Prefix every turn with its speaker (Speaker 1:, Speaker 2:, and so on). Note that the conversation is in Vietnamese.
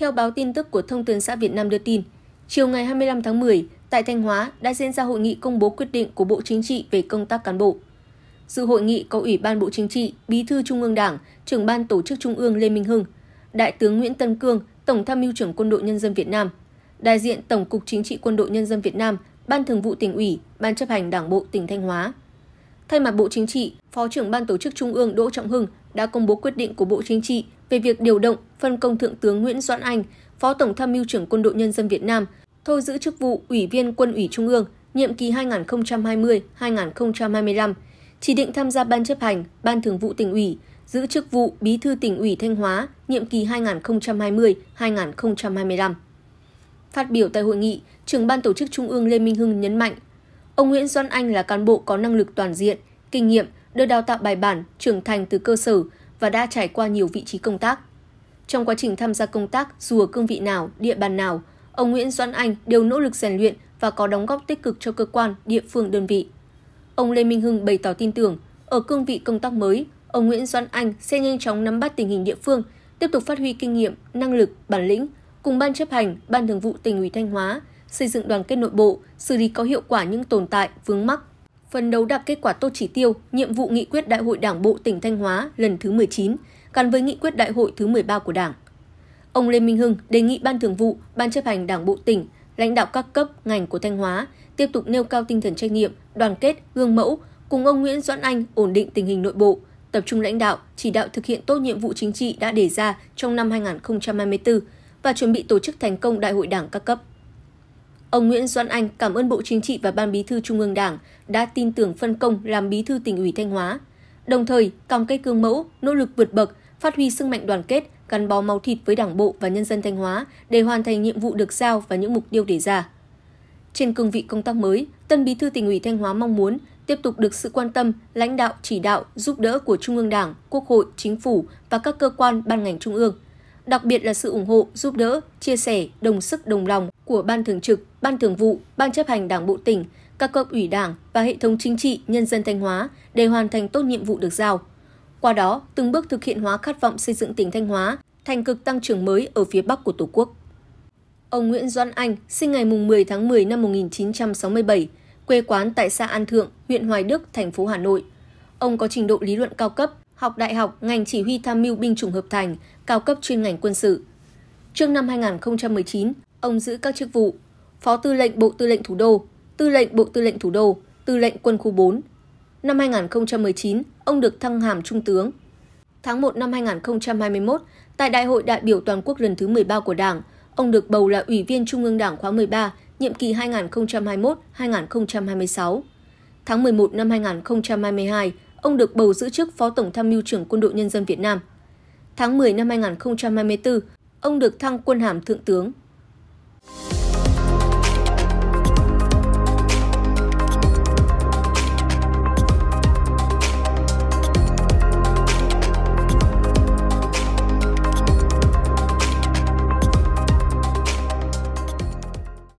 Speaker 1: Theo báo tin tức của Thông tấn xã Việt Nam đưa tin, chiều ngày 25 tháng 10, tại Thanh Hóa đã diễn ra hội nghị công bố quyết định của Bộ Chính trị về công tác cán bộ. Dự hội nghị có Ủy ban Bộ Chính trị, Bí thư Trung ương Đảng, trưởng ban tổ chức Trung ương Lê Minh Hưng, Đại tướng Nguyễn Tân Cương, Tổng tham mưu trưởng Quân đội Nhân dân Việt Nam, đại diện Tổng cục Chính trị Quân đội Nhân dân Việt Nam, Ban Thường vụ tỉnh ủy, Ban chấp hành Đảng bộ tỉnh Thanh Hóa. Thay mặt Bộ Chính trị, Phó trưởng Ban tổ chức Trung ương Đỗ Trọng Hưng đã công bố quyết định của Bộ Chính trị về việc điều động, phân công Thượng tướng Nguyễn Doãn Anh, Phó Tổng tham mưu trưởng Quân đội Nhân dân Việt Nam, thôi giữ chức vụ Ủy viên Quân ủy Trung ương, nhiệm kỳ 2020-2025, chỉ định tham gia Ban chấp hành, Ban thường vụ tỉnh ủy, giữ chức vụ Bí thư tỉnh ủy Thanh Hóa, nhiệm kỳ 2020-2025. Phát biểu tại hội nghị, trưởng ban tổ chức Trung ương Lê Minh Hưng nhấn mạnh, ông Nguyễn Doãn Anh là cán bộ có năng lực toàn diện, kinh nghiệm, được đào tạo bài bản, trưởng thành từ cơ sở và đã trải qua nhiều vị trí công tác. Trong quá trình tham gia công tác, dù ở cương vị nào, địa bàn nào, ông Nguyễn Doãn Anh đều nỗ lực rèn luyện và có đóng góp tích cực cho cơ quan, địa phương đơn vị. Ông Lê Minh Hưng bày tỏ tin tưởng, ở cương vị công tác mới, ông Nguyễn Doãn Anh sẽ nhanh chóng nắm bắt tình hình địa phương, tiếp tục phát huy kinh nghiệm, năng lực, bản lĩnh, cùng Ban chấp hành, Ban thường vụ tỉnh ủy Thanh Hóa, xây dựng đoàn kết nội bộ, xử lý có hiệu quả những tồn tại, vướng mắc, phần đấu đạt kết quả tốt chỉ tiêu, nhiệm vụ nghị quyết Đại hội Đảng bộ tỉnh Thanh Hóa lần thứ 19, gắn với nghị quyết Đại hội thứ 13 của Đảng. Ông Lê Minh Hưng đề nghị Ban Thường vụ, Ban chấp hành Đảng bộ tỉnh, lãnh đạo các cấp, ngành của Thanh Hóa tiếp tục nêu cao tinh thần trách nhiệm, đoàn kết, gương mẫu, cùng ông Nguyễn Doãn Anh ổn định tình hình nội bộ, tập trung lãnh đạo, chỉ đạo thực hiện tốt nhiệm vụ chính trị đã đề ra trong năm 2024 và chuẩn bị tổ chức thành công Đại hội Đảng các cấp. Ông Nguyễn Doãn Anh cảm ơn Bộ Chính trị và Ban Bí thư Trung ương Đảng đã tin tưởng phân công làm Bí thư tỉnh ủy Thanh Hóa, đồng thời cam kết cương mẫu, nỗ lực vượt bậc, phát huy sức mạnh đoàn kết, gắn bó máu thịt với Đảng bộ và nhân dân Thanh Hóa để hoàn thành nhiệm vụ được giao và những mục tiêu đề ra. Trên cương vị công tác mới, tân Bí thư tỉnh ủy Thanh Hóa mong muốn tiếp tục được sự quan tâm, lãnh đạo, chỉ đạo, giúp đỡ của Trung ương Đảng, Quốc hội, Chính phủ và các cơ quan ban ngành trung ương – đặc biệt là sự ủng hộ, giúp đỡ, chia sẻ, đồng sức đồng lòng của Ban Thường trực, Ban Thường vụ, Ban chấp hành Đảng bộ tỉnh, các cấp ủy Đảng và hệ thống chính trị nhân dân Thanh Hóa để hoàn thành tốt nhiệm vụ được giao. Qua đó, từng bước thực hiện hóa khát vọng xây dựng tỉnh Thanh Hóa thành cực tăng trưởng mới ở phía Bắc của Tổ quốc. Ông Nguyễn Doãn Anh sinh ngày 10 tháng 10 năm 1967, quê quán tại xã An Thượng, huyện Hoài Đức, thành phố Hà Nội. Ông có trình độ lý luận cao cấp, học đại học ngành chỉ huy tham mưu binh chủng hợp thành, cao cấp chuyên ngành quân sự. Trước năm 2019, ông giữ các chức vụ Phó Tư lệnh Bộ Tư lệnh Thủ đô, Tư lệnh Bộ Tư lệnh Thủ đô, Tư lệnh Quân khu 4. Năm 2019, ông được thăng hàm Trung tướng. Tháng 1 năm 2021, tại Đại hội đại biểu toàn quốc lần thứ 13 của Đảng, ông được bầu là Ủy viên Trung ương Đảng khóa 13, nhiệm kỳ 2021-2026. Tháng 11 năm 2022, ông được bầu giữ chức Phó Tổng tham mưu trưởng Quân đội Nhân dân Việt Nam. Tháng 10 năm 2024, ông được thăng quân hàm Thượng tướng.